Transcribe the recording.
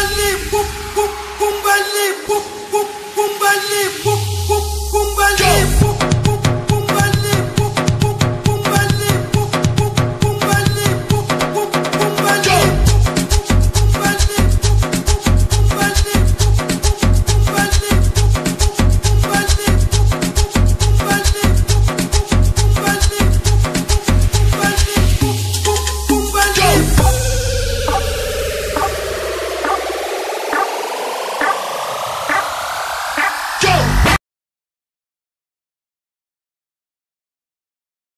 Kumbali, kum, kum, kumbali, kum, kum, kumbali.